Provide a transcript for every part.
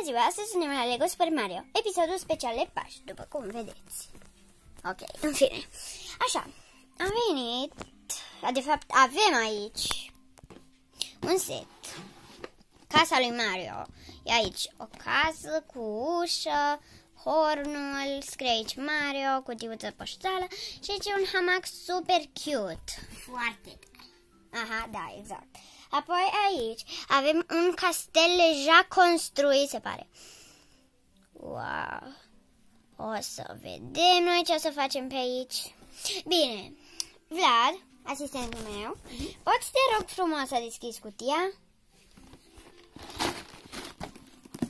Bună ziua! Astăzi suntem la Lego Super Mario, episodul special de Paști, după cum vedeți. Ok, în fine. Așa, am venit, de fapt avem aici un set. Casa lui Mario. E aici o casă cu ușă, hornul, scrie aici Mario, cutiuță poștală și aici e un hamac super cute. Foarte Aha, da, exact. Apoi aici avem un castel deja construit, se pare. Wow! O să vedem noi ce o să facem pe aici. Bine, Vlad, asistentul meu, poți te rog frumos să deschizi cutia?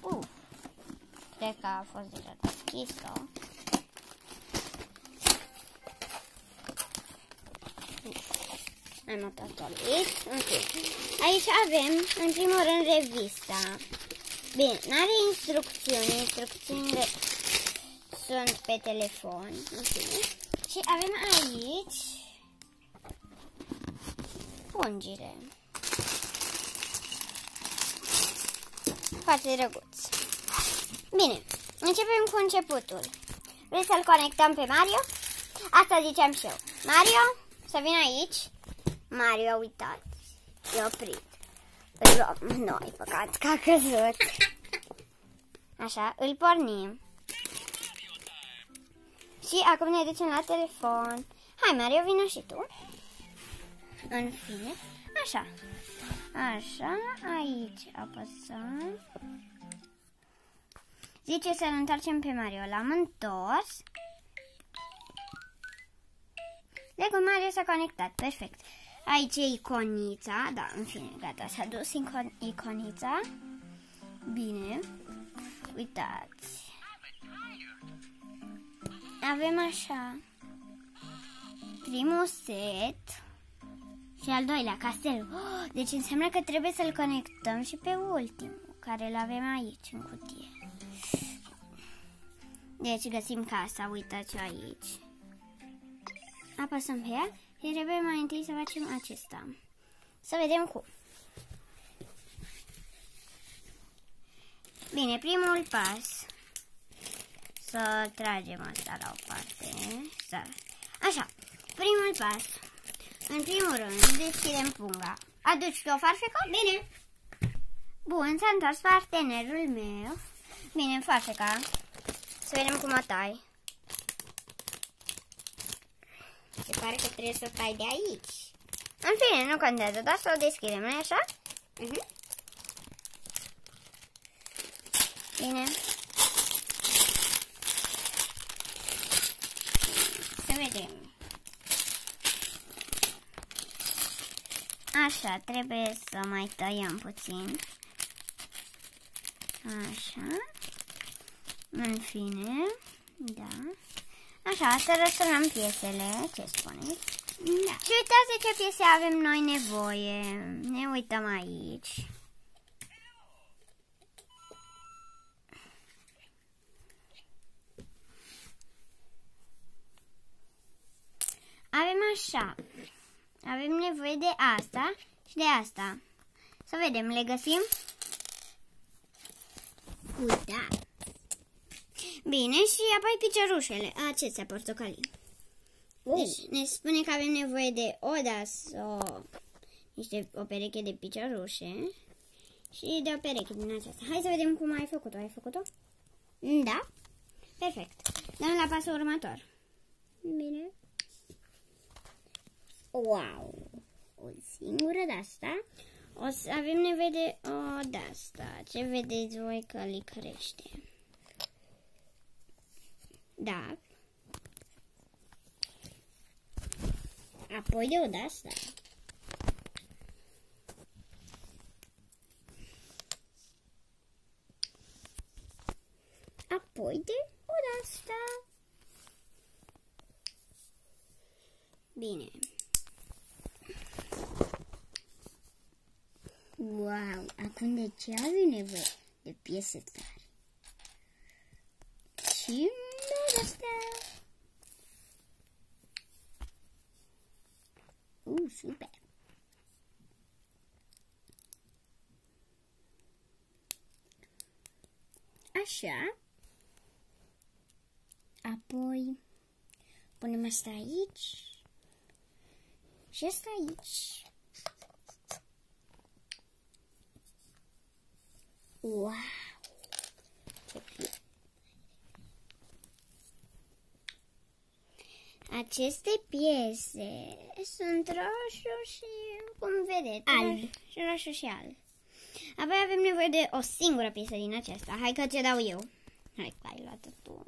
Uh, cred că a fost deja deschisă. Am autolit. Okay. Aici avem, în primul rând, revista. Bine, nu are instrucțiuni. Instrucțiunile sunt pe telefon. Okay. Și avem aici pungile. Foarte drăguț. Bine, începem cu începutul. Vrei să-l conectăm pe Mario? Asta ziceam și eu. Mario, să vină aici. Mario, uitați, e oprit. Îl luăm noi, păcat că a căzut. Așa, îl pornim. Și acum ne ducem la telefon. Hai, Mario, vină și tu. În fine, așa. Așa, aici apăsăm. Zice să-l întoarcem pe Mario. L-am întors. Lego Mario s-a conectat. Perfect. Aici e iconița, da, în fine, gata, s-a dus iconița. Bine, uitați. Avem așa primul set și al doilea, castelul. Oh, deci înseamnă că trebuie să-l conectăm și pe ultimul, care îl avem aici, în cutie. Deci găsim casa, uitați aici. Apăsăm pe ea și trebuie mai întâi să facem acesta. Să vedem cum. Bine, primul pas. Să tragem asta la o parte. Să... Așa, primul pas. În primul rând, deschidem punga. Aduci o farfecă? Bine. Bun, s-a întors partenerul meu. Bine, farfeca. Să vedem cum o tai. Se pare că trebuie să o tai de aici. În fine, nu contează, doar să o deschidem, nu așa? Uh mhm. -huh. Bine. Să vedem. Așa, trebuie să mai tăiem puțin. Așa. În fine, da. Așa, să răsturnăm piesele, ce spuneți? Da. Și uitați de ce piese avem noi nevoie. Ne uităm aici. Avem așa. Avem nevoie de asta și de asta. Să vedem, le găsim? Uitați! Bine, și apoi piciorușele, acestea portocalii. Uh. Deci ne spune că avem nevoie de o o, niște, o pereche de piciorușe și de o pereche din aceasta. Hai să vedem cum ai făcut-o. Ai făcut-o? Da? Perfect. Dăm la pasul următor. Bine. Wow! O singură de asta. O să avem nevoie de o de asta. Ce vedeți voi că li crește? Da. Apoi de o de asta. Apoi de o de asta. Bine. Wow, acum de ce avem nevoie de piese tare? Și astea. Uh, super. Așa. Apoi punem asta aici. Și asta aici. Aceste piese sunt roșu și, cum vedeți, Alb. roșu, roșu și alb. Apoi avem nevoie de o singură piesă din acesta. Hai că ți dau eu. Hai că ai luat tu.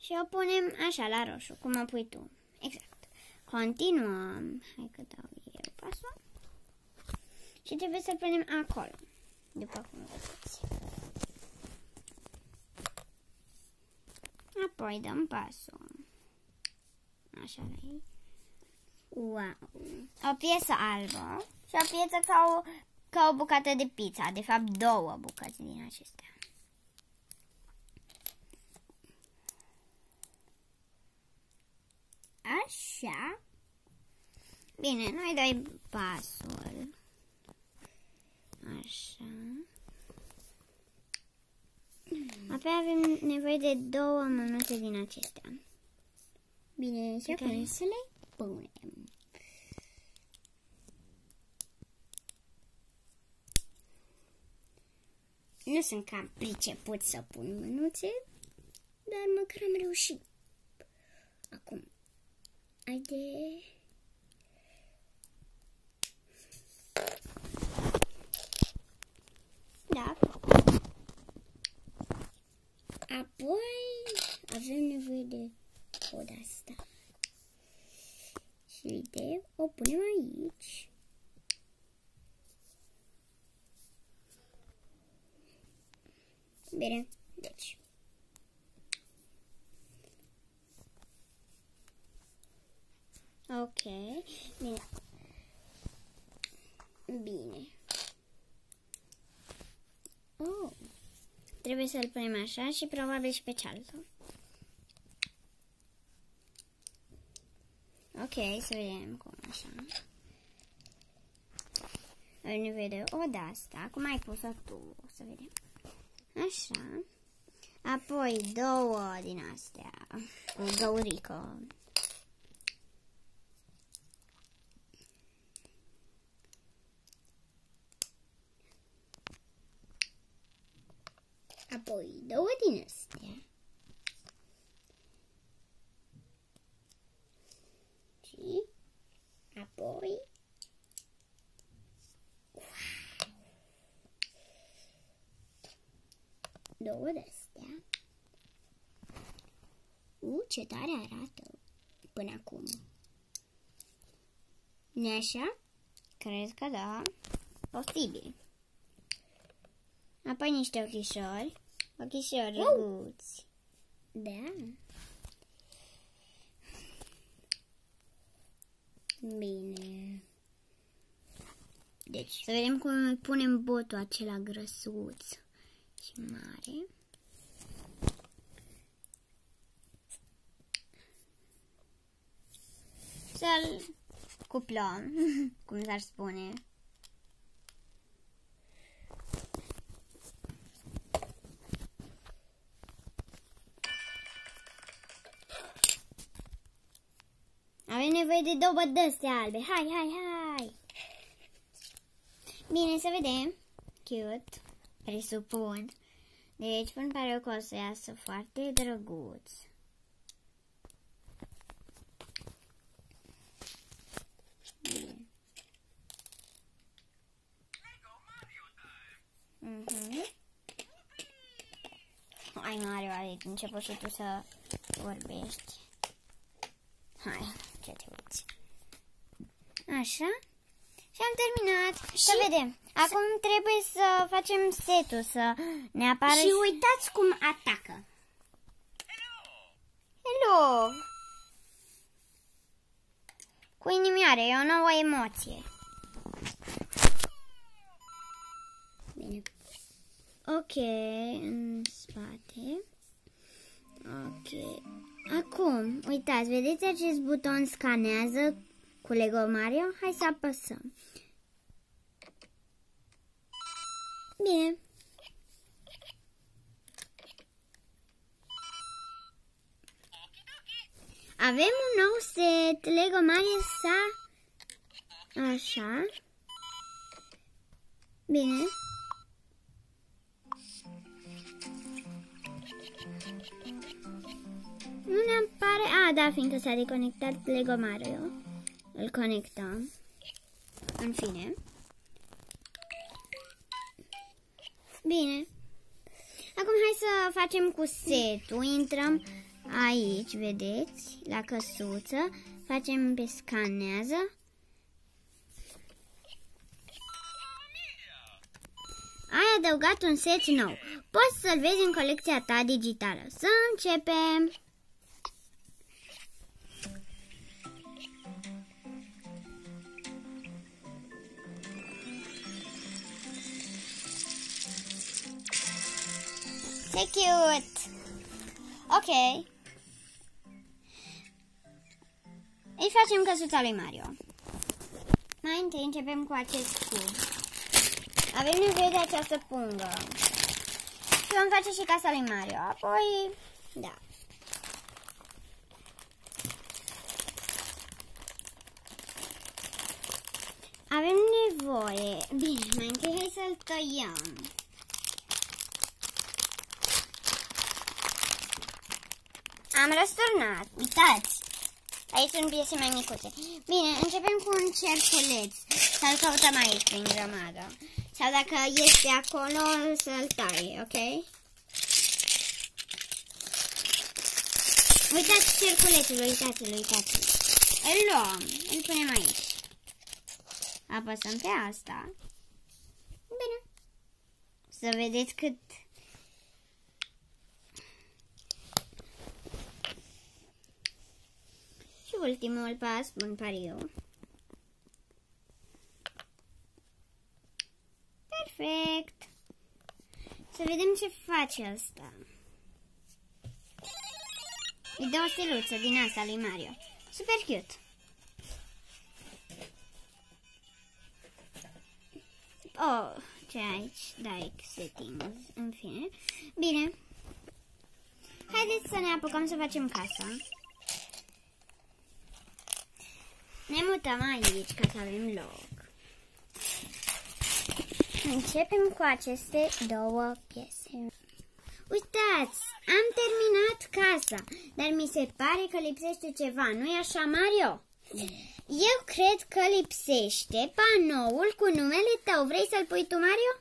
Și o punem așa la roșu, cum o pui tu. Exact. Continuăm. Hai că dau eu pasul. Și trebuie să-l punem acolo. După cum vedeți. Apoi dăm pasul. Așa la ei. Wow! O piesă albă și o piesă ca o, ca o bucată de pizza. De fapt, două bucăți din acestea. Așa. Bine, noi dai pasul. Așa. Apoi avem nevoie de două mănuțe din acestea. Bine, și Pe care? acum să le punem. Nu sunt cam priceput să pun mânuțe, dar măcar am reușit. Acum, haide... Da. Apoi avem nevoie de o de asta. Și uite, o punem aici. Bine, deci. Ok. Bine. Bine. Oh, Trebuie să-l punem așa și probabil și pe cealaltă. Ok, să vedem cum așa. Avem nevoie de o de asta. Cum ai pus-o tu? Să vedem. Așa. Apoi două din astea cu găurică. apoi două din astea. Și apoi două de astea. U, ce tare arată până acum. nu așa? Cred că da. Posibil. Apoi niște ochișori. Ochișori Wow! drăguți. Da. Bine. Deci, Să vedem cum îi punem botul acela grăsuț și mare. Să-l cuplăm, cum s-ar spune. De două dăste albe. Hai, hai, hai! Bine, să vedem. Cute. Presupun. Deci, până pare că o să iasă foarte drăguț. Bine. Mhm. Hai, Mario, ai început și tu să vorbești. Hai, ce te uiți. Așa. Și am terminat. Și... Să vedem. Acum trebuie să facem setul, să ne apară... și uitați cum atacă. Hello! Cu inimioare, e o nouă emoție. Bine. Ok, în spate. Ok. Acum, uitați, vedeți acest buton scanează cu Lego Mario? Hai să apăsăm. Bine. Avem un nou set Lego Mario sa... Așa. Bine. Nu ne apare... A, da, fiindcă s-a deconectat Lego Mario. Îl conectăm. În fine. Bine. Acum hai să facem cu setul. Intrăm aici, vedeți, la căsuță. Facem pe scanează. Ai adăugat un set nou. Poți să-l vezi în colecția ta digitală. Să începem! Ce cute! Ok. Îi facem căsuța lui Mario. Mai întâi începem cu acest cub. Avem nevoie de această pungă. Și vom face și Mario. Apoi, da. Avem nevoie. Bine, mai întâi hai să-l tăiem. Am răsturnat. Uitați! Aici sunt piese mai micuțe. Bine, începem cu un cerculeț. Să-l căutăm aici prin grămadă. Sau dacă este acolo, să-l tai, ok? Uitați cerculețul, uitați-l, uitați-l. Îl luăm, îl punem aici. Apăsăm pe asta. Bine. Să vedeți cât ultimul pas, bun pariu. Perfect. Să vedem ce face asta. Îi dă o steluță din asta lui Mario. Super cute. Oh, ce aici? Like settings, în fine. Bine. Haideți să ne apucăm să facem casa. Ne mutăm aici ca să avem loc. Începem cu aceste două piese. Uitați, am terminat casa, dar mi se pare că lipsește ceva, nu-i așa, Mario? Eu cred că lipsește panoul cu numele tău. Vrei să-l pui tu, Mario?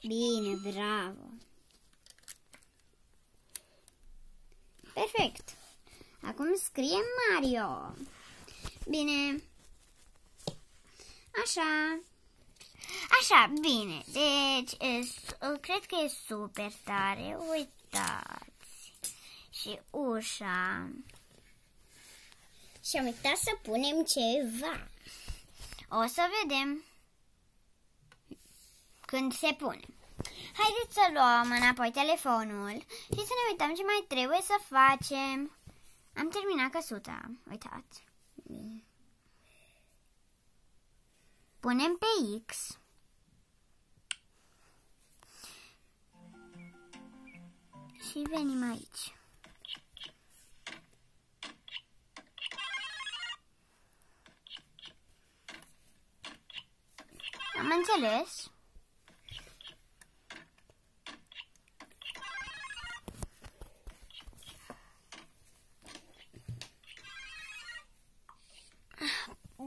Bine, bravo. Perfect. Acum scrie Mario. Bine. Așa. Așa, bine. Deci, e, cred că e super tare. Uitați. Și ușa. Și am uitat să punem ceva. O să vedem când se pune. Haideți să luăm înapoi telefonul și să ne uităm ce mai trebuie să facem. Am terminat căsuța. Uitați. Punem pe X. Și venim aici. Am înțeles.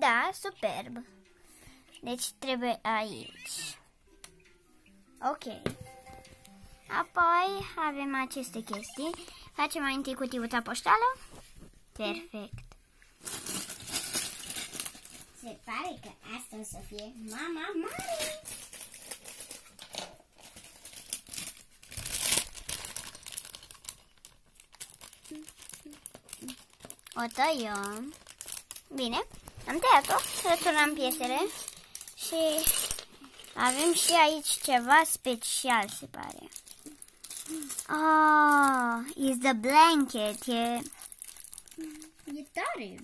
Da, superb. Deci trebuie aici. Ok. Apoi avem aceste chestii. Facem mai întâi cutiuța poștală. Perfect. Se pare că asta o să fie mama mare. O tăiem. Bine. Am tăiat-o. Returnăm piesele. Și avem și aici ceva special, se pare. Oh, is the blanket. E... E tare.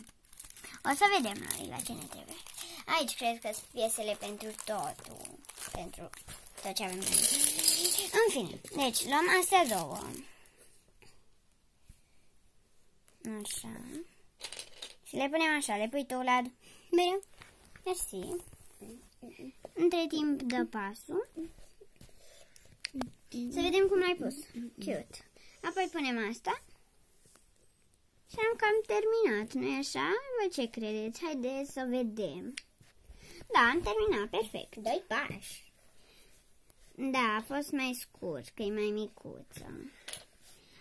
O să vedem noi la ce ne trebuie. Aici cred că sunt piesele pentru totul. Pentru tot ce avem. În fine, deci luăm astea două. Așa. Și le punem așa, le pui tu, Vlad. Bine. Mersi. Între timp dă pasul. Să vedem cum l-ai pus. Cute. Apoi punem asta. Și am cam terminat, nu-i așa? Voi ce credeți? Haideți să vedem. Da, am terminat, perfect. Doi pași. Da, a fost mai scurt, că e mai micuță.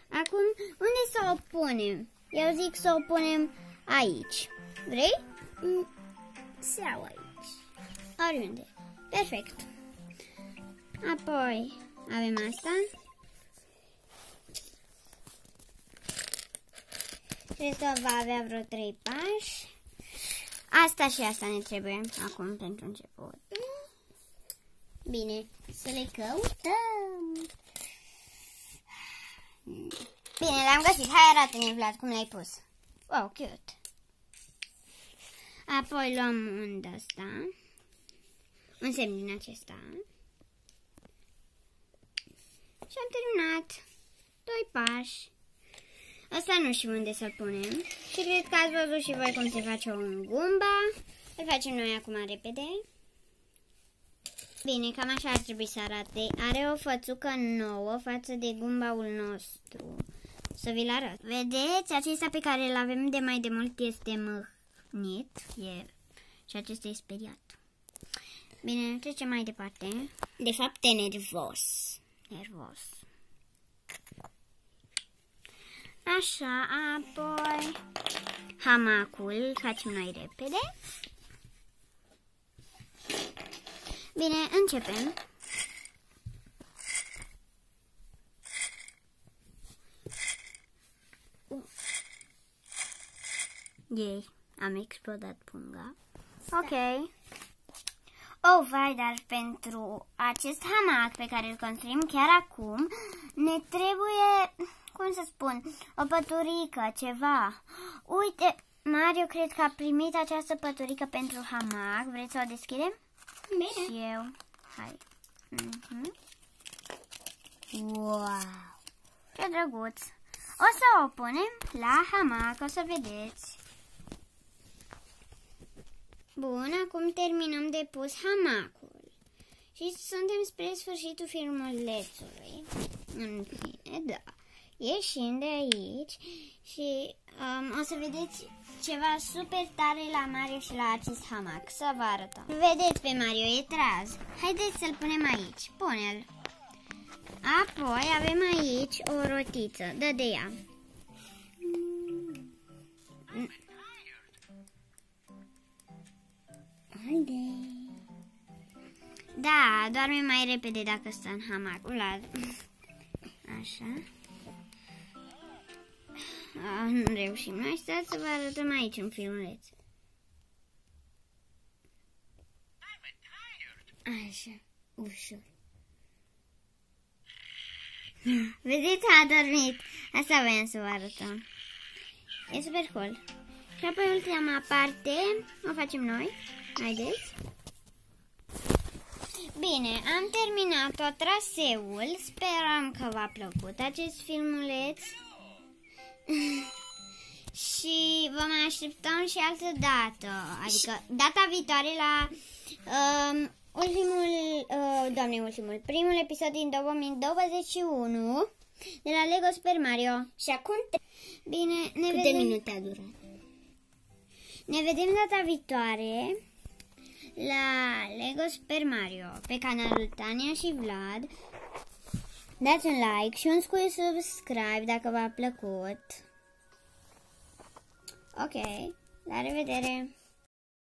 Acum, unde să o punem? Eu zic să o punem aici. Vrei? Mm, Sau aici. Oriunde. Perfect. Apoi avem asta. Cred că va avea vreo trei pași. Asta și asta ne trebuie acum pentru început. Bine, să le căutăm. Bine, l-am găsit. Hai arată-ne, Vlad, cum l-ai pus. Wow, cute. Apoi luăm un de ăsta. Un semn din acesta. Și am terminat. Doi pași. Asta nu știu unde să-l punem. Și cred că ați văzut și voi cum se face un gumba. Îl facem noi acum repede. Bine, cam așa ar trebui să arate. Are o fățucă nouă față de gumbaul nostru. Să vi-l arăt. Vedeți? Acesta pe care îl avem de mai de mult este mâhnit. E... Și acesta e speriat. Bine, trecem mai departe. De fapt, e nervos. Nervos. Așa, apoi hamacul facem noi repede. Bine, începem. Ei, am explodat punga. Ok. Oh, vai, dar pentru acest hamac pe care îl construim chiar acum, ne trebuie, cum să spun, o păturică, ceva. Uite, Mario cred că a primit această păturică pentru hamac. Vreți să o deschidem? Bine. Și eu. Hai. Mhm. Wow! Ce drăguț! O să o punem la hamac, o să vedeți. Bun, acum terminăm de pus hamacul. Și suntem spre sfârșitul filmulețului. În fine, da. Ieșim de aici și um, o să vedeți ceva super tare la Mario și la acest hamac. Să vă arătăm. Vedeți pe Mario, e traz. Haideți să-l punem aici. Pune-l. Apoi avem aici o rotiță. Dă de ea. Haide. Da, doarme mai repede dacă stă în hamac. Vlad. Așa. Ah, nu reușim. Mai stați să vă arătăm aici un filmuleț. Așa, ușor. Vedeți, a dormit. Asta voiam să vă arătăm. E super cool. Și apoi ultima parte o facem noi. Haideți. Bine, am terminat tot traseul. Sperăm că v-a plăcut acest filmuleț. și vă mai așteptăm și altă dată. Adică data viitoare la um, ultimul, uh, doamne, ultimul, primul episod din 2021 de la Lego Super Mario. Și acum, Bine, ne câte vedem, minute a durat? ne vedem data viitoare la Lego Super Mario pe canalul Tania și Vlad. Dați un like și un scuze subscribe dacă v-a plăcut. Ok, la revedere!